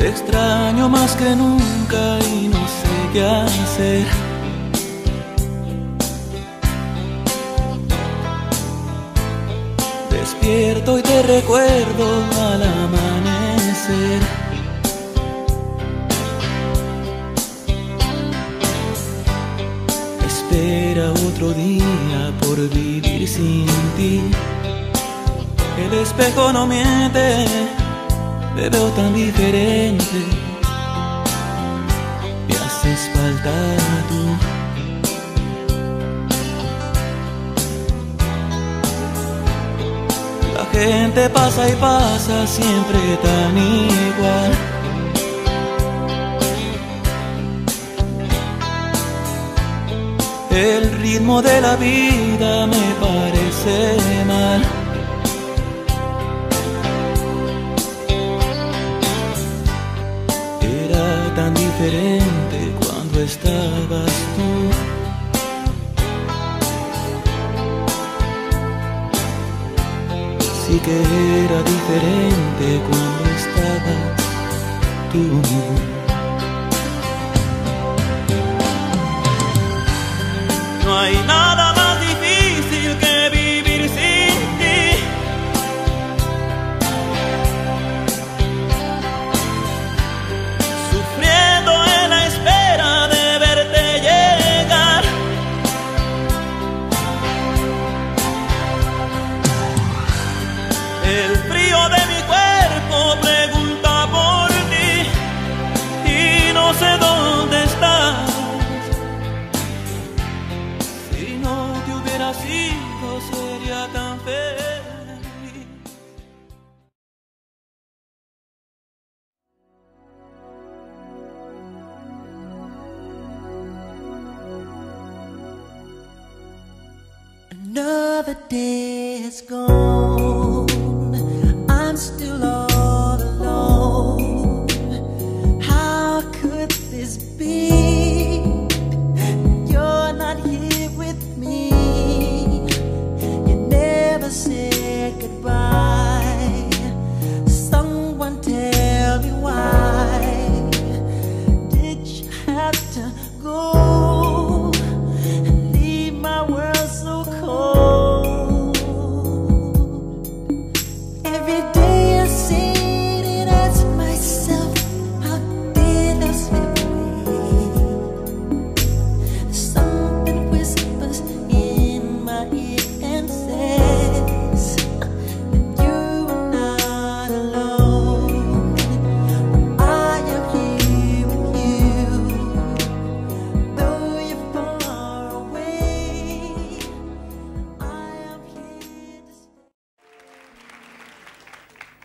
Extraño más que nunca y no sé qué hacer. Despierto y te recuerdo al amanecer. Espera otro día por vivir sin ti. El espejo no miente te veo tan diferente. Me haces falta tú. Gente pasa y pasa siempre tan igual. El ritmo de la vida me parece mal. Que era diferente cuando estabas tú. No hay nada Another day has gone. I'm still all alone. How could this be?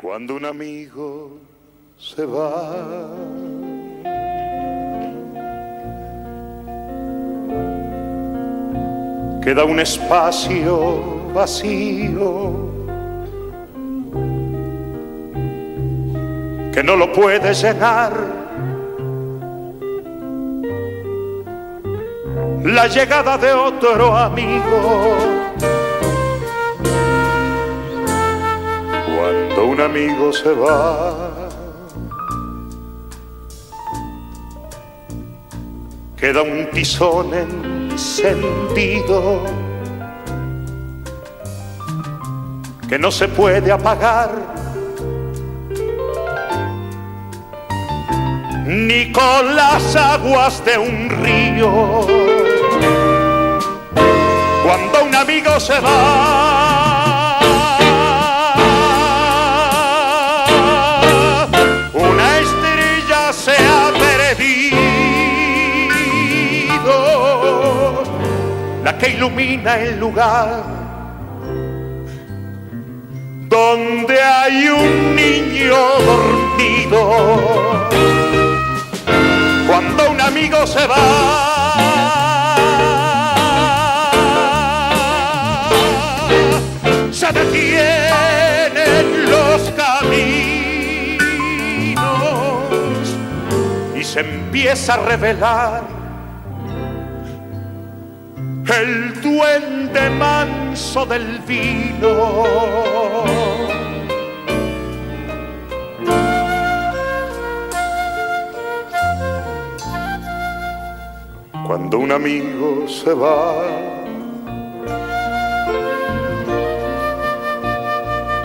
Cuando un amigo se va, queda un espacio vacío que no lo puede llenar. La llegada de otro amigo. Un amigo se va, queda un tizón encendido que no se puede apagar ni con las aguas de un río. Cuando un amigo se va, ilumina el lugar donde hay un niño dormido. Cuando un amigo se va, se detienen los caminos y se empieza a revelar el duende manso del vino. Cuando un amigo se va,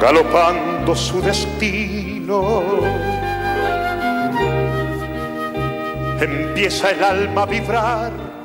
galopando su destino, empieza el alma a vibrar.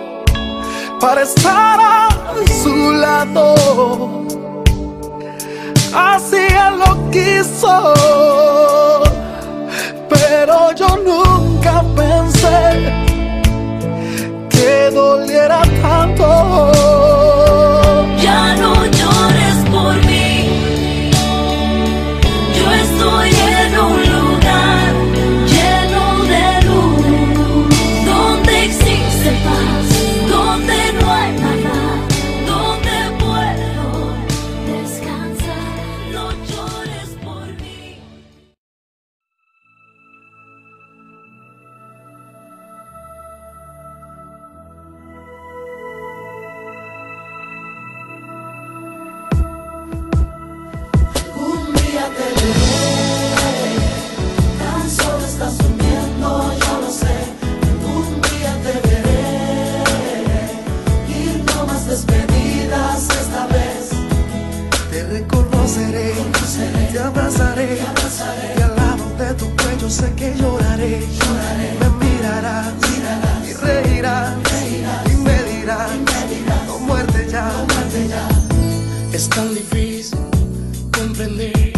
para estar a su lado. Así Él lo quiso, pero yo nunca pensé que doliera tanto. Es tan difícil comprender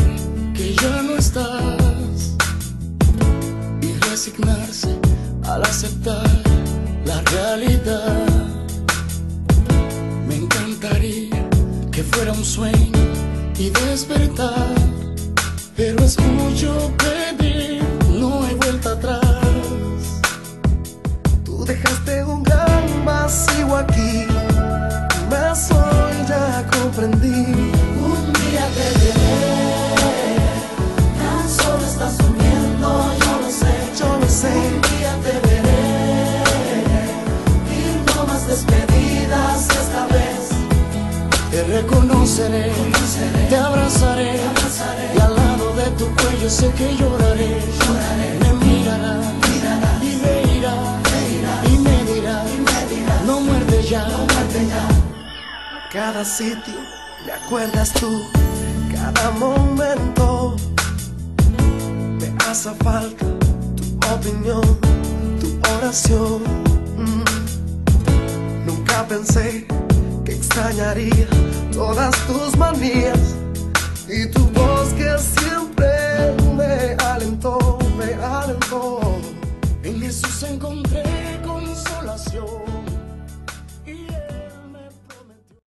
que ya no estás y resignarse al aceptar la realidad. Me encantaría que fuera un sueño y despertar, pero es mucho te abrazaré, y al lado de tu cuello sé que lloraré. Me mirará, y reirá, y me dirá, no muerde ya. cada sitio me acuerdas tú, cada momento me hace falta tu opinión, tu oración. Mm. Nunca pensé que extrañaría todas tus manías y tu voz que siempre me alentó, me alentó. En Jesús encontré consolación.